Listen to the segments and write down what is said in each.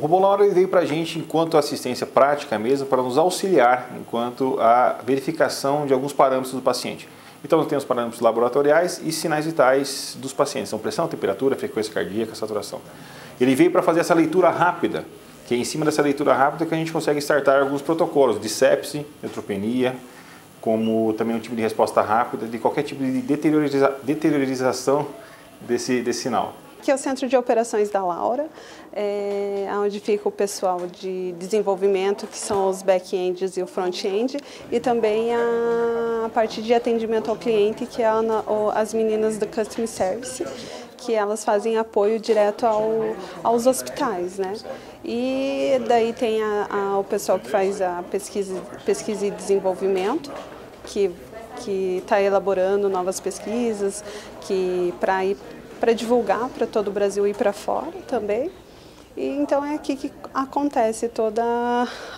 O Robô Laura veio para a gente enquanto assistência prática mesmo, para nos auxiliar enquanto a verificação de alguns parâmetros do paciente. Então, nós temos parâmetros laboratoriais e sinais vitais dos pacientes, são pressão, temperatura, frequência cardíaca, saturação. Ele veio para fazer essa leitura rápida, que é em cima dessa leitura rápida que a gente consegue startar alguns protocolos de sepse, neutropenia, como também um tipo de resposta rápida de qualquer tipo de deterioriza deteriorização desse, desse sinal. Aqui é o Centro de Operações da Laura, é, onde fica o pessoal de desenvolvimento, que são os back-ends e o front-end, e também a, a, parte de atendimento ao cliente, que é a, as meninas do Customer Service, que elas fazem apoio direto ao, aos hospitais, né? E daí tem a, o pessoal que faz a pesquisa, pesquisa e desenvolvimento, que que está elaborando novas pesquisas, que para ir para divulgar para todo o Brasil e para fora também. E então é aqui que acontece toda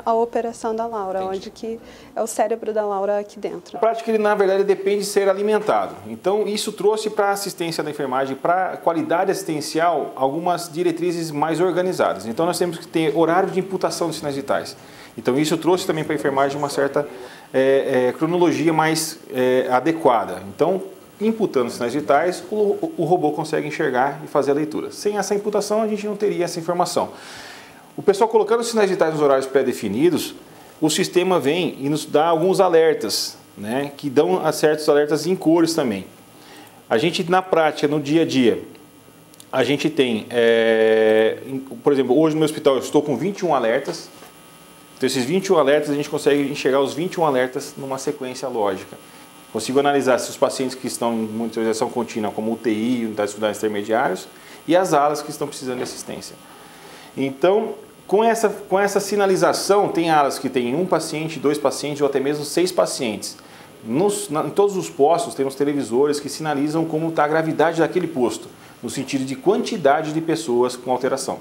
a operação da Laura, Entendi. onde que é o cérebro da Laura aqui dentro. A prática, ele, na verdade, depende de ser alimentado. Então, isso trouxe para a assistência da enfermagem, para a qualidade assistencial, algumas diretrizes mais organizadas. Então, nós temos que ter horário de imputação de sinais vitais. Então, isso trouxe também para a enfermagem uma certa é, é, cronologia mais é, adequada. Então, imputando sinais vitais, o, o robô consegue enxergar e fazer a leitura. Sem essa imputação, a gente não teria essa informação. O pessoal colocando sinais vitais nos horários pré-definidos, o sistema vem e nos dá alguns alertas, né, que dão certos alertas em cores também. A gente, na prática, no dia a dia, a gente tem, é, por exemplo, hoje no meu hospital eu estou com 21 alertas, então esses 21 alertas a gente consegue enxergar os 21 alertas numa sequência lógica. Consigo analisar se os pacientes que estão em monitorização contínua, como UTI, unidades de intermediários, e as alas que estão precisando de assistência. Então, com essa, com essa sinalização, tem alas que têm um paciente, dois pacientes ou até mesmo seis pacientes. Nos, na, em todos os postos temos televisores que sinalizam como está a gravidade daquele posto, no sentido de quantidade de pessoas com alteração.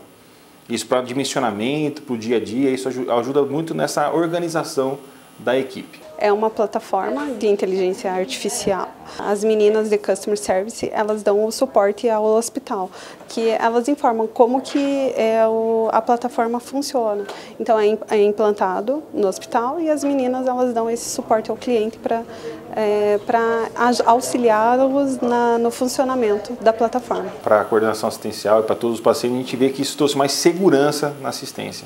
Isso para dimensionamento, para o dia a dia, isso ajuda muito nessa organização da equipe é uma plataforma de inteligência artificial. As meninas de Customer Service, elas dão o suporte ao hospital, que elas informam como que é o, a plataforma funciona. Então é, é, implantado no hospital e as meninas elas dão esse suporte ao cliente para é, para auxiliá-los no funcionamento da plataforma. Para a coordenação assistencial e para todos os pacientes, a gente vê que isso trouxe mais segurança na assistência.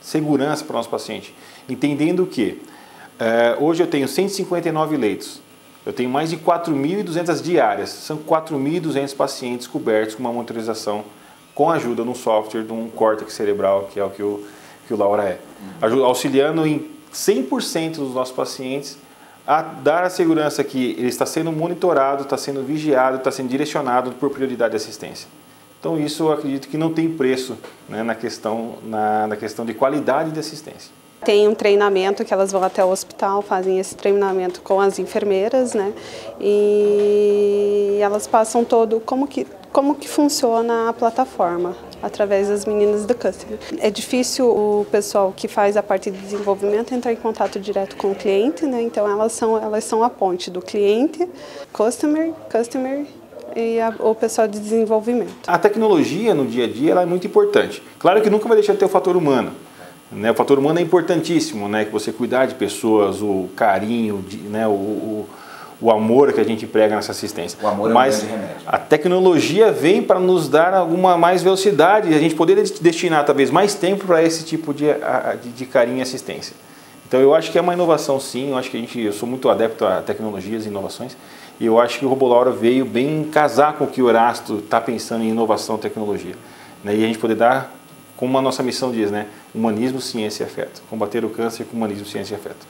Segurança para o nosso paciente. Entendendo que é, hoje eu tenho 159 leitos. Eu tenho mais de 4.200 diárias. São 4.200 pacientes cobertos com uma monitorização com a ajuda de um software, de um córtex cerebral, que é o que o, que o Laura é. auxiliando em 100% dos nossos pacientes a dar a segurança que ele está sendo monitorado, está sendo vigiado, está sendo direcionado por prioridade de assistência. Então isso eu acredito que não tem preço né, na, questão, na, na questão de qualidade de assistência. Tem um treinamento que elas vão até o hospital, fazem esse treinamento com as enfermeiras, né? E elas passam todo como que como que funciona a plataforma através das meninas do customer. É difícil o pessoal que faz a parte de desenvolvimento entrar em contato direto com o cliente, né? Então elas são elas são a ponte do cliente, customer, customer e a, o pessoal de desenvolvimento. A tecnologia no dia a dia ela é muito importante. Claro que nunca vai deixar de ter o fator humano. Né? O fator humano é importantíssimo, né? que você cuidar de pessoas, o carinho, de, né? o, o, o, amor que a gente prega nessa assistência. O amor é Mas um remédio. a tecnologia vem para nos dar alguma mais velocidade e a gente poder destinar talvez mais tempo para esse tipo de, de, de carinho e assistência. Então eu acho que é uma inovação sim, eu acho que a gente, eu sou muito adepto a tecnologias e inovações e eu acho que o Robolaura veio bem casar com o que o Erasto está pensando em inovação e tecnologia. Né? E a gente poder dar como a nossa missão diz, né? Humanismo, ciência e afeto. Combater o câncer com humanismo, ciência e afeto.